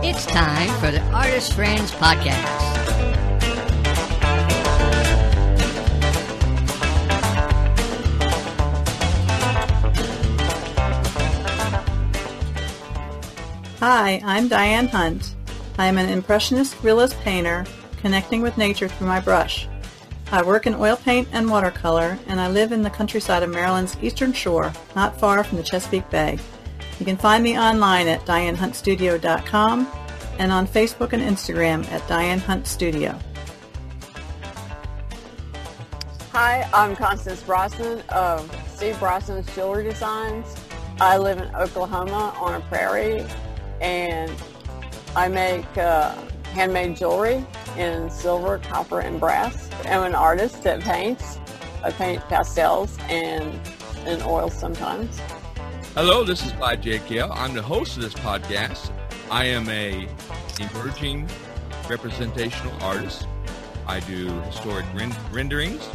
It's time for the Artist Friends Podcast. Hi, I'm Diane Hunt. I am an impressionist realist painter connecting with nature through my brush. I work in oil paint and watercolor, and I live in the countryside of Maryland's eastern shore, not far from the Chesapeake Bay. You can find me online at dianehuntstudio.com and on Facebook and Instagram at Diane Hunt Studio. Hi, I'm Constance Brosnan of Steve Brosnan's Jewelry Designs. I live in Oklahoma on a prairie and I make uh, handmade jewelry in silver, copper, and brass. I'm an artist that paints. I paint pastels and in oil sometimes. Hello, this is Clyde J. Kell. I'm the host of this podcast. I am a emerging representational artist. I do historic ren- renderings,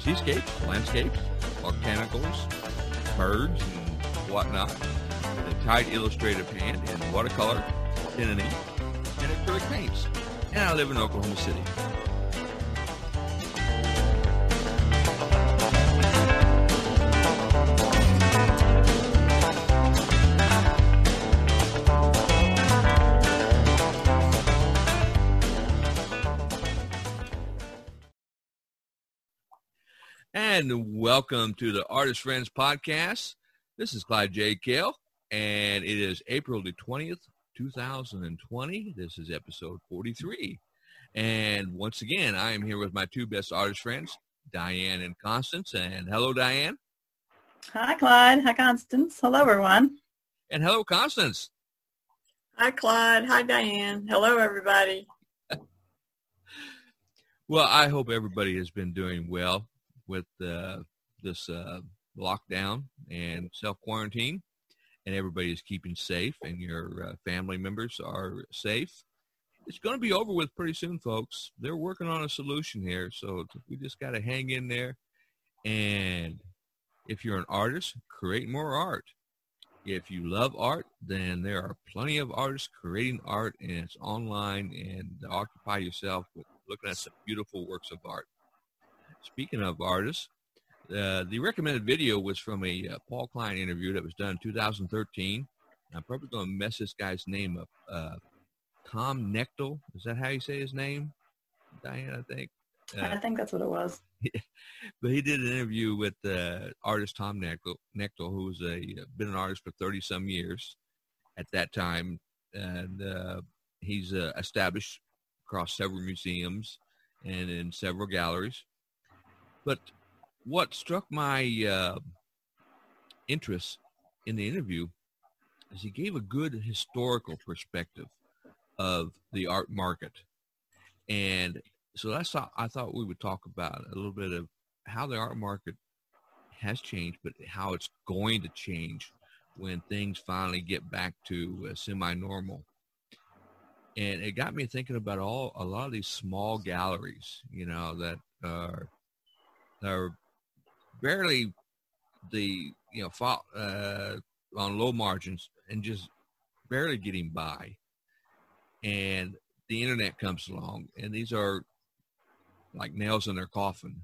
seascapes, landscapes, botanicals, birds, and whatnot. A tight illustrative hand in watercolor, ink, and acrylic paints. And I live in Oklahoma City. And welcome to the Artist Friends Podcast. This is Clyde J. Kell, and it is April the 20th, 2020. This is episode 43. And once again, I am here with my two best artist friends, Diane and Constance. And hello, Diane. Hi, Clyde. Hi, Constance. Hello, everyone. And hello, Constance. Hi, Clyde. Hi, Diane. Hello, everybody. Well, I hope everybody has been doing well with uh, this uh, lockdown and self quarantine, and everybody is keeping safe, and your uh, family members are safe. It's going to be over with pretty soon, folks. They're working on a solution here, so we just got to hang in there. And if you're an artist, create more art. If you love art, then there are plenty of artists creating art, and it's online. And occupy yourself with looking at some beautiful works of art. Speaking of artists, uh, the recommended video was from a uh, Paul Klein interview that was done in 2013. I'm probably going to mess this guy's name up. Uh, Tom Knechtel, is that how you say his name? Diane, I think. I think that's what it was. but he did an interview with uh, artist Tom Knechtel, Knechtel who's a been an artist for 30 some years at that time, and uh, he's uh, established across several museums and in several galleries. But what struck my uh, interest in the interview is he gave a good historical perspective of the art market. And so that's I thought we would talk about a little bit of how the art market has changed, but how it's going to change when things finally get back to uh, semi-normal. And it got me thinking about all a lot of these small galleries, you know, that are are barely the you know fall, uh, on low margins and just barely getting by. And the internet comes along, and these are like nails in their coffin.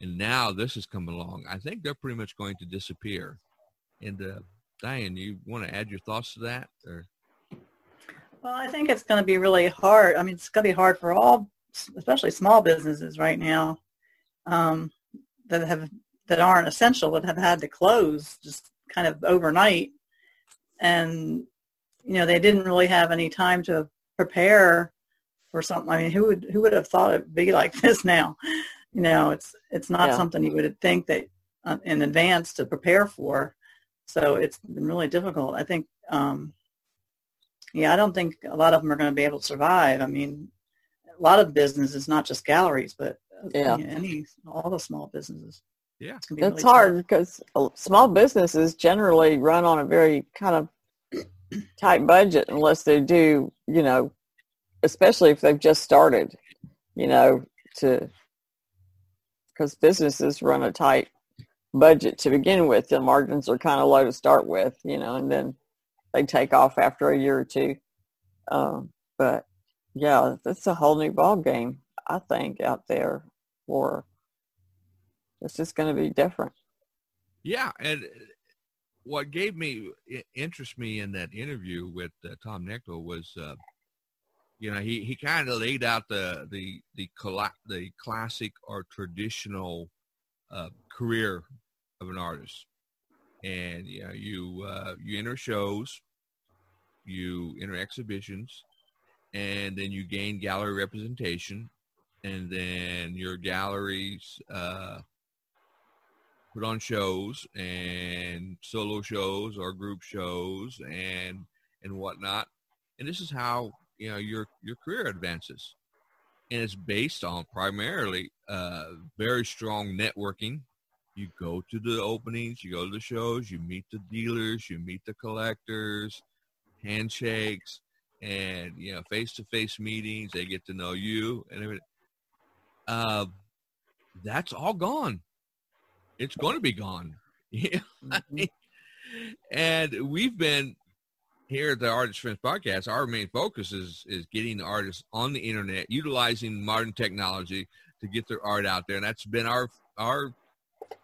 And now this has come along. I think they're pretty much going to disappear. And uh, Diane, you want to add your thoughts to that? Or? Well, I think it's going to be really hard. I mean, it's going to be hard for all, especially small businesses right now um, that have that aren't essential that have had to close just kind of overnight, and you know they didn't really have any time to prepare for something. I mean, who would who would have thought it'd be like this now? You know, it's it's not Yeah. something you would think that uh, in advance to prepare for. So it's been really difficult. I think, um, yeah, I don't think a lot of them are going to be able to survive. I mean, a lot of businesses, not just galleries, but Yeah. Any all the small businesses. Yeah. It's, gonna be really hard because small businesses generally run on a very kind of tight budget unless they do, you know, especially if they've just started, you know, to because businesses run a tight budget to begin with. The margins are kind of low to start with, you know, and then they take off after a year or two. Um, but yeah, it's a whole new ball game, I think, out there for it's just going to be different. Yeah, and uh, what gave me interest me in that interview with uh, Tom Knechtel was, uh, you know, he, he kind of laid out the the the the classic or traditional uh, career of an artist, and you know, you uh, you enter shows, you enter exhibitions, and then you gain gallery representation, and then your galleries. Put on shows and solo shows or group shows and and whatnot. And this is how you know your your career advances. And it's based on primarily uh, very strong networking. You go to the openings, you go to the shows, you meet the dealers, you meet the collectors, handshakes, and you know face-to-face meetings. They get to know you, and everything. Uh, that's all gone it's going to be gone. Yeah. Mhm. and we've been here at the Artist Friends Podcast. Our main focus is is getting the artists on the internet, utilizing modern technology to get their art out there, and that's been our our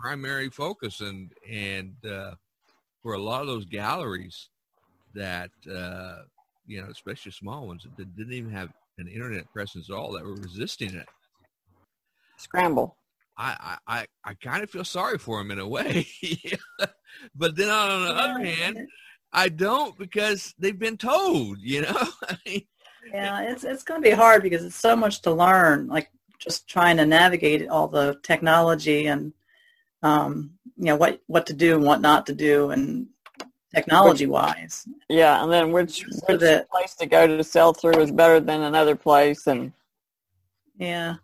primary focus. And and uh, for a lot of those galleries that uh, you know, especially small ones that didn't even have an internet presence at all, that were resisting it. Scramble. I, I, I, I kind of feel sorry for him in a way. but then on the other hand, I don't because they've been told, you know. I mean, Yeah, it's it's going to be hard because it's so much to learn. Like just trying to navigate all the technology and um, you know what what to do and what not to do, and technology wise. Yeah, and then which So which that- place to go to sell through is better than another place, and Yeah,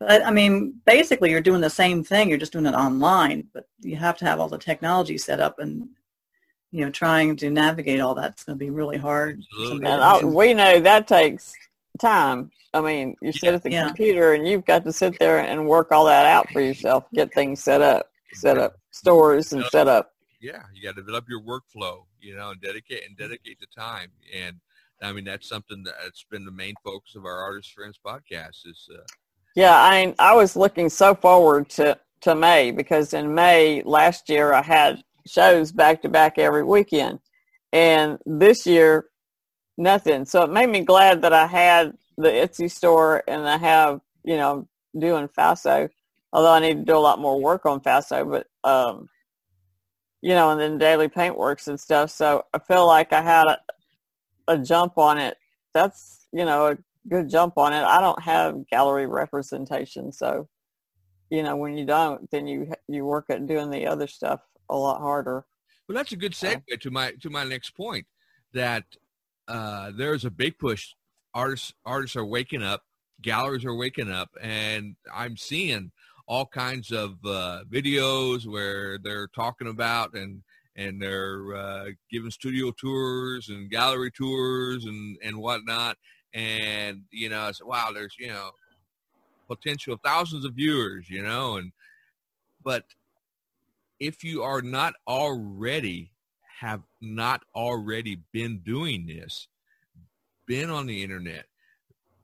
but I mean, basically, you're doing the same thing. You're just doing it online, but you have to have all the technology set up, and you know, trying to navigate all that's going to be really hard. for Absolutely. somebody and I, we know that takes time. I mean, you sit at the Yeah. computer and you've got to sit there and work all that out for yourself, get things set up, set up stores and set up. yeah, you got to develop your workflow, you know, and dedicate and dedicate the time. And I mean, that's something that's been the main focus of our Artist Friends podcast is, uh, Yeah, I I was looking so forward to to May because in May last year I had shows back to back every weekend, and this year nothing. So it made me glad that I had the Etsy store and I have you know doing Faso. Although I need to do a lot more work on Faso, but um, you know, and then daily paintworks and stuff. So I feel like I had a, a jump on it. That's you know a good jump on it. I don't have gallery representation, so you know when you don't, then you you work at doing the other stuff a lot harder. Well, that's a good segue to my to my next point. That uh, there's a big push. Artists artists are waking up. Galleries are waking up, and I'm seeing all kinds of uh, videos where they're talking about and and they're uh, giving studio tours and gallery tours and and whatnot. And you know, it's wow. There's you know potential thousands of viewers. You know, and but if you are not already have not already been doing this, been on the internet,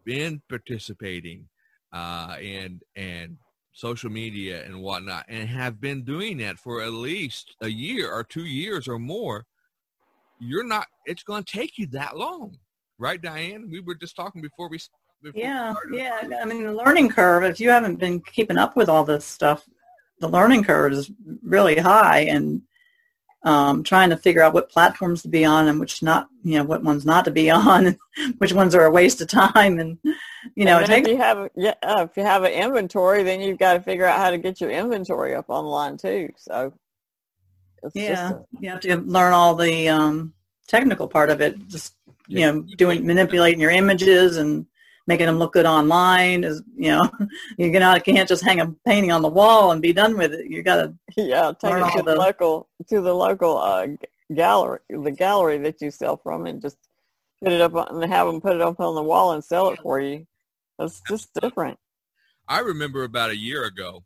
been participating uh, and and social media and whatnot, and have been doing that for at least a year or two years or more, you're not. It's going to take you that long, right, Diane? We were just talking before we. Before Yeah, started. yeah. I mean, the learning curve. If you haven't been keeping up with all this stuff, the learning curve is really high, and um, trying to figure out what platforms to be on and which not, you know, what ones not to be on, and which ones are a waste of time, and you know, and it takes if you have a- yeah, uh, if you have an inventory, then you've got to figure out how to get your inventory up online too. So it's yeah, just a- you have to learn all the um, technical part of it. Just you know, doing manipulating your images and making them look good online is you know you cannot can't just hang a painting on the wall and be done with it you got to Yeah, take it to the the- local to the local uh, gallery, the gallery that you sell from, and just put it up on, and have them put it up on the wall and sell it for you. That's just different. I remember about a year ago,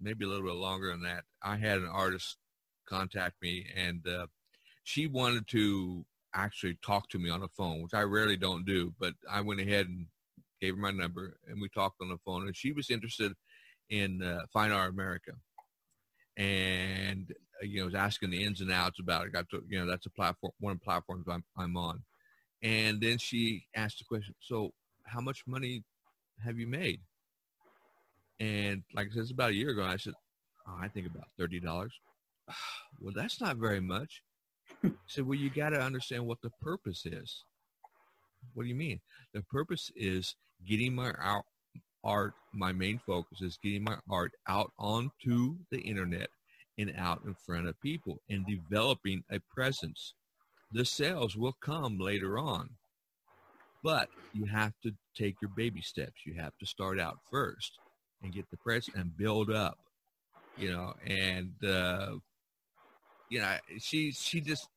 maybe a little bit longer than that, I had an artist contact me and uh, she wanted to actually talked to me on the phone, which I rarely don't do, but I went ahead and gave her my number and we talked on the phone and she was interested in uh, Fine Art America. And, uh, you know, was asking the ins and outs about it. Got to, you know, that's a platform, one of the platforms I'm, I'm on. And then she asked the question, so how much money have you made? And like I said, it's about a year ago. I said, oh, I think about thirty dollars. well, that's not very much. Said, well, you got to understand what the purpose is. What do you mean? The purpose is getting my art. My main focus is getting my art out onto the internet and out in front of people and developing a presence. The sales will come later on, but you have to take your baby steps. You have to start out first and get the press and build up, you know, and, uh, you know, she, she just,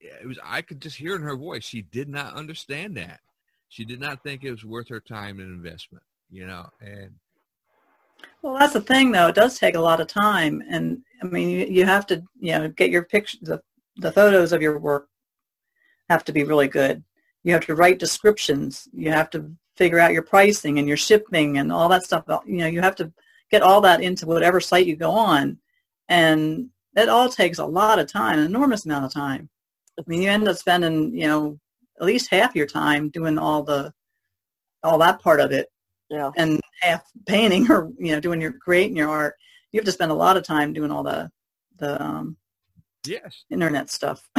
it was, I could just hear in her voice. She did not understand that. She did not think it was worth her time and investment, you know, and Well, that's the thing, though. It does take a lot of time, and I mean, you, you have to, you know, get your picture, the the photos of your work have to be really good. You have to write descriptions. You have to figure out your pricing and your shipping and all that stuff. You know, you have to get all that into whatever site you go on, and it all takes a lot of time, an enormous amount of time. I mean, you end up spending, you know, at least half your time doing all the all that part of it Yeah, and half painting or you know doing your creating your art you have to spend a lot of time doing all the the um, yes, internet stuff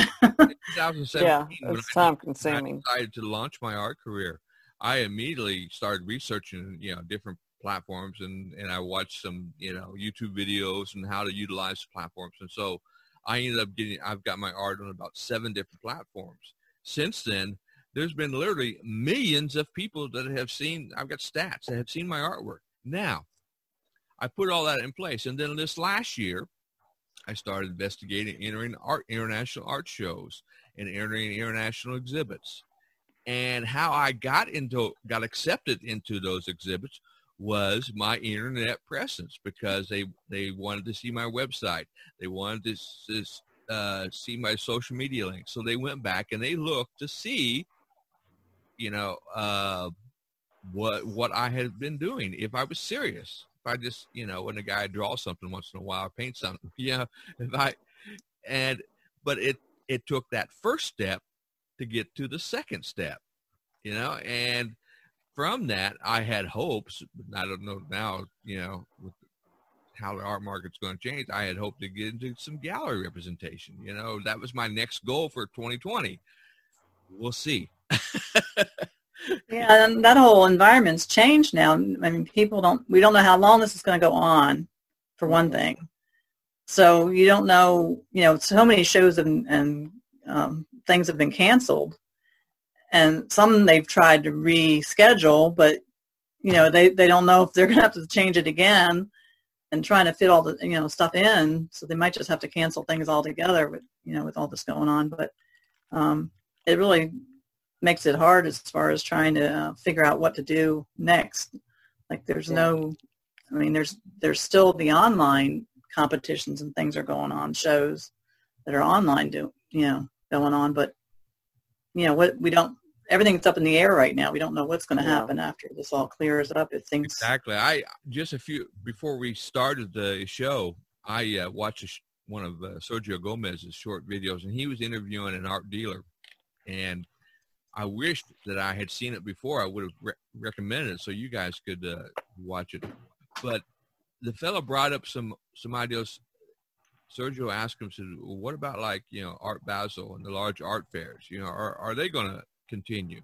yeah, when it's I time I consuming. decided to launch my art career, I immediately started researching, you know, different platforms and, and I watched some, you know, YouTube videos and how to utilize platforms. And so I ended up getting, I've got my art on about seven different platforms. Since then, there's been literally millions of people that have seen, I've got stats that have seen my artwork. Now, I put all that in place. And then this last year, I started investigating entering art, international art shows and entering international exhibits. And how I got into got accepted into those exhibits was my internet presence because they they wanted to see my website. They wanted to uh, see my social media links. So they went back and they looked to see, you know, uh, what what I had been doing. If I was serious, if I just you know, when a guy draws something once in a while, paint something, you know, if I and but it it took that first step to get to the second step, you know, and from that I had hopes. but I don't know now, you know, with how the art market's going to change. I had hoped to get into some gallery representation. You know, that was my next goal for 2020. We'll see. yeah and that whole environment's changed now i mean people don't we don't know how long this is going to go on for one thing so you don't know you know so many shows and, and um, things have been canceled and some they've tried to reschedule but you know they, they don't know if they're going to have to change it again and trying to fit all the you know stuff in so they might just have to cancel things altogether with you know with all this going on but um, it really makes it hard as far as trying to uh, figure out what to do next. Like there's Yeah. no, I mean, there's there's still the online competitions and things are going on, shows that are online do you know going on, but you know what we don't. Everything's up in the air right now. We don't know what's going to Yeah. happen after this all clears up. If things, Exactly. I just a few before we started the show, I uh, watched a sh- one of uh, Sergio Gomez's short videos, and he was interviewing an art dealer, and I wished that I had seen it before. I would have re- recommended it so you guys could uh, watch it. But the fellow brought up some some ideas. Sergio asked him, said, well, "What about like you know Art Basel and the large art fairs? You know, are are they going to continue?"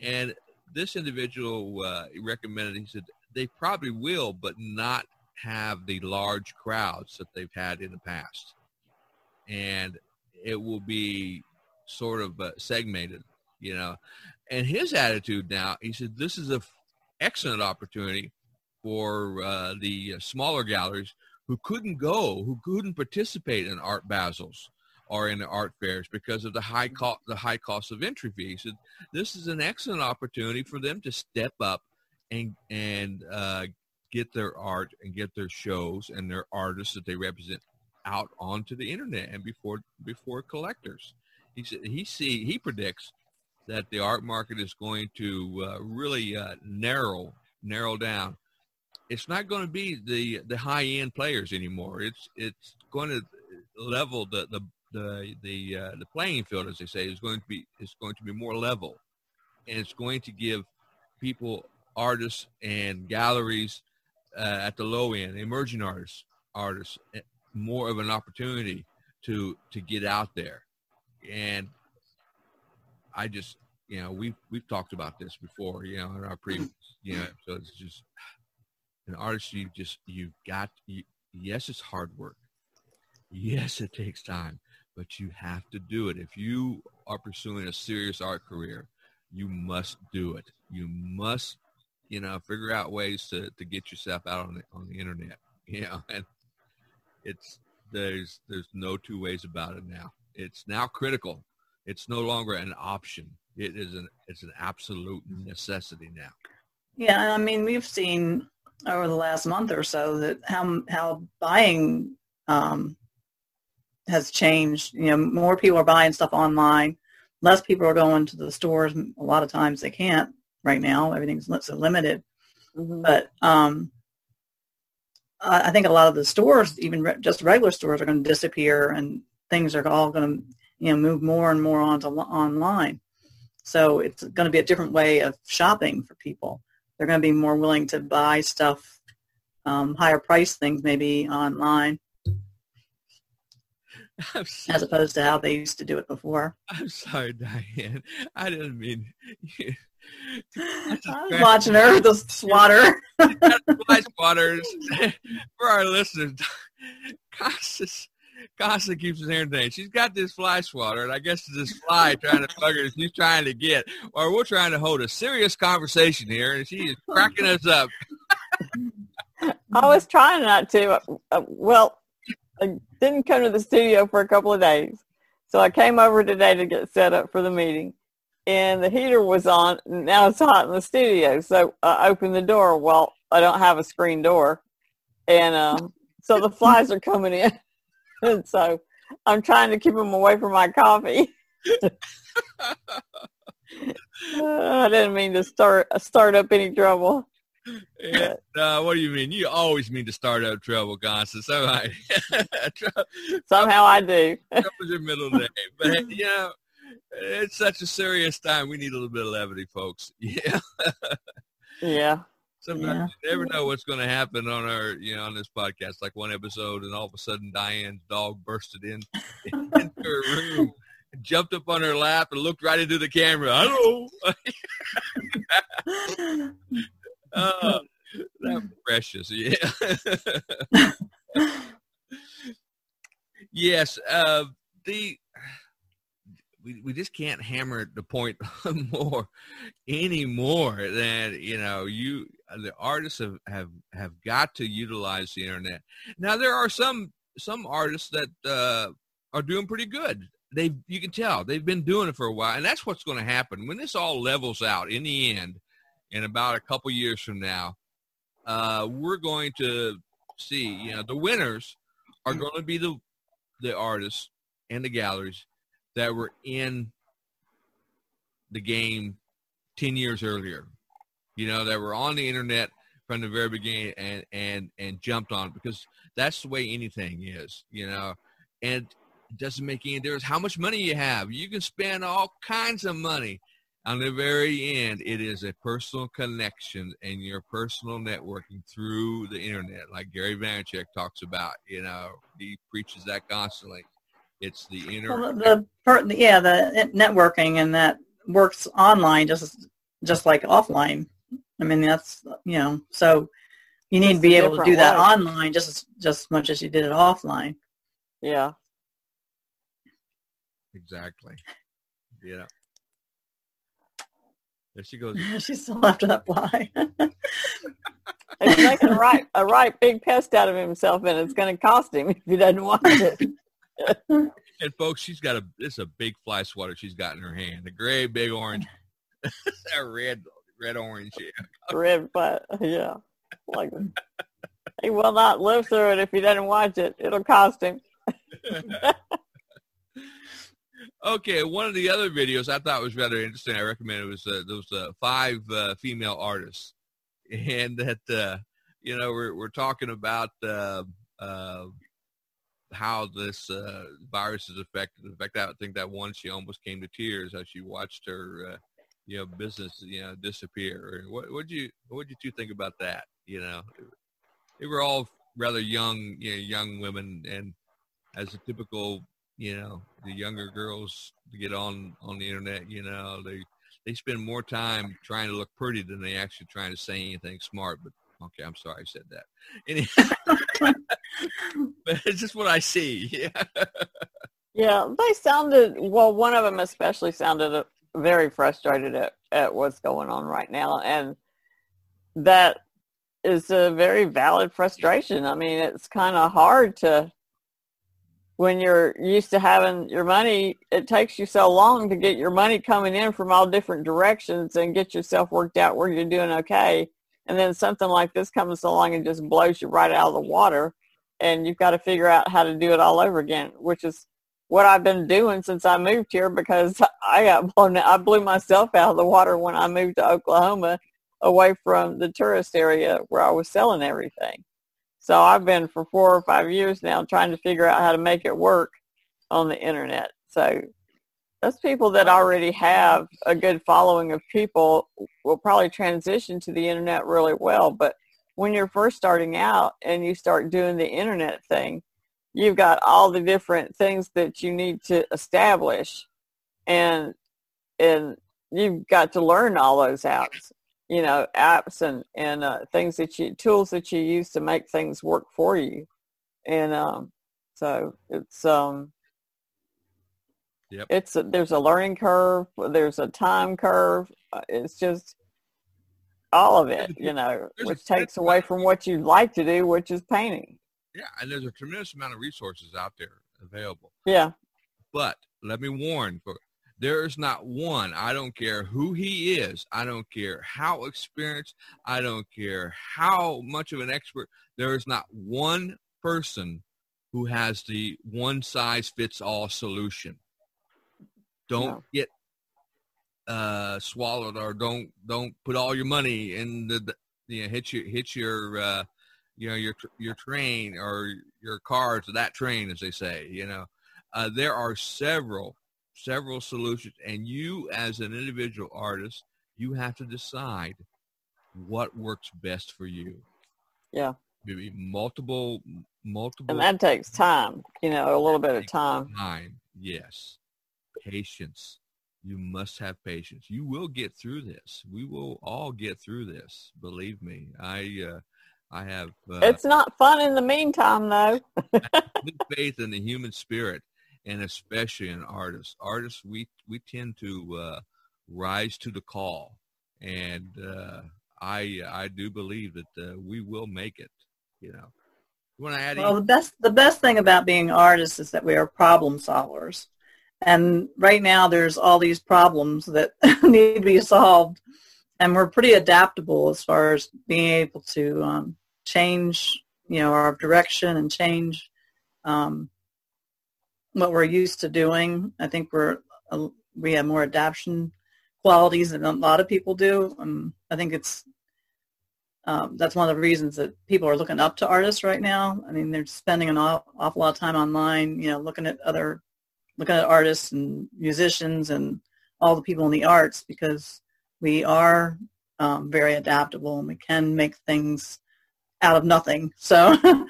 And this individual uh, recommended. He said they probably will, but not have the large crowds that they've had in the past, and it will be sort of uh, segmented. You know, And his attitude now, he said, this is a f- excellent opportunity for uh, the smaller galleries who couldn't go, who couldn't participate in art basels or in the art fairs because of the high cost, the high cost of entry fees. This is an excellent opportunity for them to step up and and uh, get their art and get their shows and their artists that they represent out onto the internet and before before collectors. He said he see he predicts that the art market is going to uh, really uh, narrow narrow down. It's not going to be the the high end players anymore. It's it's going to level the the the the uh, the playing field, as they say, is going to be is going to be more level, and it's going to give people, artists, and galleries uh, at the low end, emerging artists, artists, eh, more of an opportunity to to get out there, and I just you know we've we've talked about this before, you know, in our previous you know so it's just an artist you just you've got you, yes it's hard work. Yes it takes time but you have to do it. If you are pursuing a serious art career you must do it. You must you know figure out ways to, to get yourself out on the on the internet. You know and it's there's there's no two ways about it now. It's now critical. It's no longer an option. It is an it's an absolute necessity now. Yeah, I mean we've seen over the last month or so that how how buying um, has changed. You know, more people are buying stuff online. Less people are going to the stores. A lot of times they can't right now. Everything's so limited. Mhm. But um, I think a lot of the stores, even re- just regular stores, are going to disappear, and things are all going to you know move more and more onto online. So it's going to be a different way of shopping for people. They're going to be more willing to buy stuff, um, higher price things maybe online, I'm, so, as opposed to how they used to do it before. I'm sorry diane i didn't mean I was watching her, with the swatter. fly swatters for our listeners. Costa, Costa keeps us entertained. She's got this fly swatter, and I guess it's this fly trying to bug her. She's trying to get, or we're trying to hold a serious conversation here, and she is cracking us up. I was trying not to. Uh, well, I didn't come to the studio for a couple of days. So I came over today to get set up for the meeting. And the heater was on. and Now it's hot in the studio. So I opened the door. Well, I don't have a screen door. And um, so the flies are coming in. and so I'm trying to keep them away from my coffee. Uh, I didn't mean to start start up any trouble. And, uh, what do you mean? You always mean to start up trouble, Constance. All right. Somehow I do. Trouble's your middle name. But, you know, it's such a serious time. We need a little bit of levity, folks. Yeah. Yeah. Sometimes you never know what's going to happen on our, you know, on this podcast. Like one episode, and all of a sudden Diane's dog bursted in into her room, and jumped up on her lap, and looked right into the camera. Hello. Oh, that precious. Yeah. yes. Uh, the we, we just can't hammer the point more anymore than you know you the artists have, have have got to utilize the internet now there are some some artists that uh, are doing pretty good they you can tell they've been doing it for a while and that's what's going to happen when this all levels out in the end in about a couple years from now uh, we're going to see you know the winners are going to be the the artists and the galleries that were in the game 10 years earlier you know that were on the internet from the very beginning and and and jumped on because that's the way anything is you know and it doesn't make any difference how much money you have. You can spend all kinds of money on the very end it is a personal connection and your personal networking through the internet like gary vaynerchuk talks about you know he preaches that constantly it's the internet. Well, the, the per, yeah, the networking and that works online just just like offline. I mean, that's you know, so you need to be able to different do that way. online just as- just as much as you did it offline. Yeah. Exactly. Yeah. There she goes. She's still after that fly. He's making a right a right big pest out of himself, and it's going to cost him if he doesn't watch it. And folks, she's got a it's a big fly swatter she's got in her hand. A gray, big orange, a red, red orange. Yeah. Red, but yeah, like he will not live through it if he doesn't watch it. It'll cost him. Okay, one of the other videos I thought was rather interesting. I recommend it was uh, those uh, five uh, female artists, and that uh, you know we're we're talking about uh, uh, how this uh, virus is affected. In fact, I think that one she almost came to tears as she watched her uh, you know business you know disappear. What what you what did you two think about that? You know, they were all rather young you know, young women, and as a typical you know the younger girls get on on the internet you know they they spend more time trying to look pretty than they actually trying to say anything smart but okay i'm sorry i said that anyway, but it's just what i see yeah Yeah, they sounded well. One of them especially sounded uh, very frustrated at, at what's going on right now, and that is a very valid frustration. I mean, it's kind of hard to when you're used to having your money. It takes you so long to get your money coming in from all different directions and get yourself worked out where you're doing okay, and then something like this comes along and just blows you right out of the water, and you've got to figure out how to do it all over again, which is what I've been doing since I moved here because I got blown. I blew myself out of the water when I moved to Oklahoma, away from the tourist area where I was selling everything. So I've been for four or five years now trying to figure out how to make it work on the internet. So those people that already have a good following of people will probably transition to the internet really well. But when you're first starting out and you start doing the internet thing, you've got all the different things that you need to establish and and you've got to learn all those apps you know apps and and uh, things that you tools that you use to make things work for you. And um so it's um Yep. it's a, there's a learning curve there's a time curve uh, it's just all of it you know There's which takes away from what you like to do which is painting. Yeah and there's a tremendous amount of resources out there available. Yeah. But let me warn, for there is not one. I don't care who he is. I don't care how experienced. I don't care how much of an expert. There is not one person who has the one size fits all solution. Don't No. get uh, swallowed or don't don't put all your money in the, the you know hit your hit your uh, you know your your train or your car to that train as they say you know uh, there are several several solutions and you as an individual artist you have to decide what works best for you. Yeah. Maybe multiple multiple. And that takes time you know a little bit of time. time yes. Patience. You must have patience. You will get through this. We will all get through this believe me. I uh i have uh, it's not fun in the meantime though. Faith in the human spirit and especially in artists. Artists we we tend to uh rise to the call. And uh i i do believe that uh, we will make it you know. You want to add Well, the best the best thing about being artists is that we are problem solvers, and right now there's all these problems that need to be solved, and we're pretty adaptable as far as being able to um, change, you know, our direction and change um, what we're used to doing. I think we're uh, we have more adaptation qualities than a lot of people do. Um, I think it's um, that's one of the reasons that people are looking up to artists right now. I mean, they're spending an aw- awful lot of time online, you know, looking at other, looking at artists and musicians and all the people in the arts because we are um, very adaptable and we can make things out of nothing. So, it's,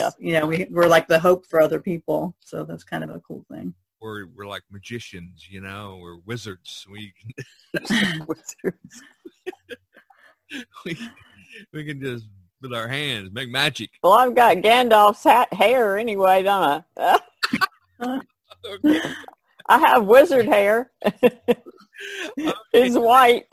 Yeah. you know, we, we're like the hope for other people. So that's kind of a cool thing. we're we're like magicians you know we're wizards we we, we can just with our hands make magic well i've got gandalf's hat hair anyway don't i okay. i have wizard hair It's white.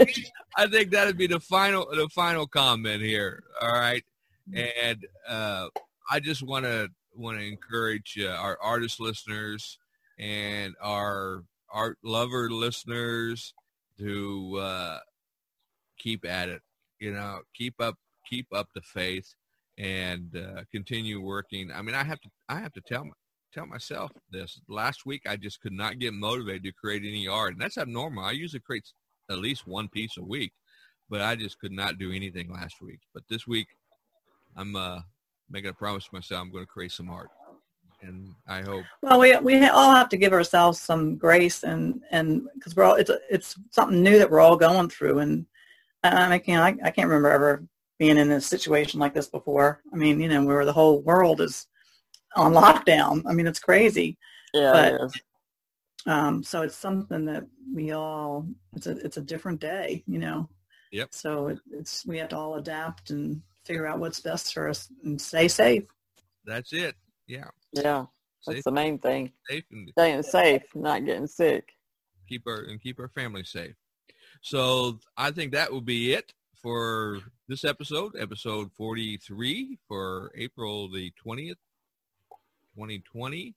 I think that'd be the final the final comment here. All right, and uh, I just want to want to encourage uh, our artist listeners and our art lover listeners to uh, keep at it. You know, keep up keep up the faith and uh, continue working. I mean, I have to I have to tell tell myself this. Last week, I just could not get motivated to create any art, and that's abnormal. I usually create at least one piece a week, but I just could not do anything last week. But this week, I'm uh, making a promise to myself I'm going to create some art, and I hope. Well, we we all have to give ourselves some grace and and because we're all it's it's something new that we're all going through, and I, I can't I, I can't remember ever being in a situation like this before. I mean, you know, where the whole world is on lockdown. I mean, it's crazy. Yeah, But- it is. Um, so it's something that we all it's a it's a different day, you know. Yep. So it, it's we have to all adapt and figure out what's best for us and stay safe. That's it. Yeah, Yeah, safe, that's the main thing. safe, and Staying safe, not getting sick. keep our and keep our family safe. So I think that will be it for this episode, episode 43 for April the 20th, 2020.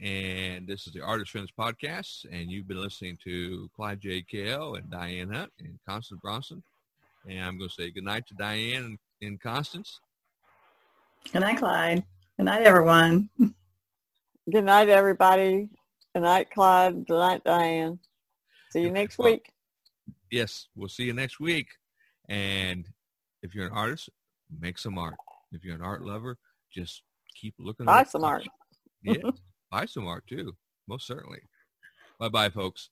And this is the Artist Friends Podcast, and you've been listening to Clyde J. Kell and Diane Hunt and Constance Brosnan. And I'm going to say goodnight to Diane and Constance. Good night, Clyde. Good night, everyone. Good night, everybody. Good night, Clyde. Good night, Diane. See you next Well, week. Yes, we'll see you next week. And if you're an artist, make some art. If you're an art lover, just keep looking. Buy up. some art. Yeah, buy some art too. Most certainly. Bye bye, folks.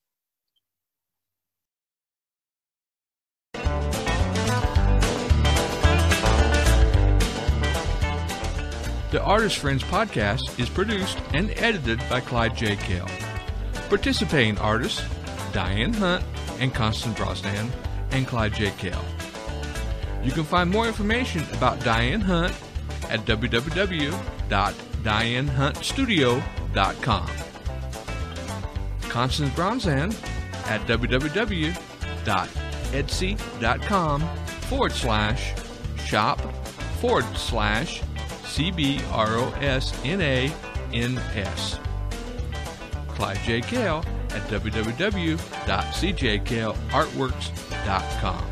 The Artist Friends podcast is produced and edited by Clyde J. Kell. Participating artists Diane Hunt and Constance Brosnan and Clyde J. Kell. You can find more information about Diane Hunt at www.dianehuntstudio.com. Constance Brosnan at www.etsy.com forward slash shop forward slash C-B-R-O-S-N-A-N-S. Clyde J. Kell at www.cjkalartworks.com.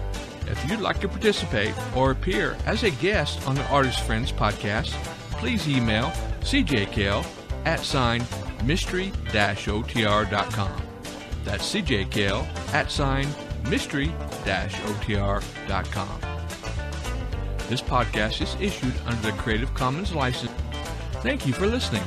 If you'd like to participate or appear as a guest on the Artist Friends podcast, please email cjkale at sign mystery-otr.com. That's cjkale at sign mystery-otr.com. This podcast is issued under the Creative Commons license. Thank you for listening.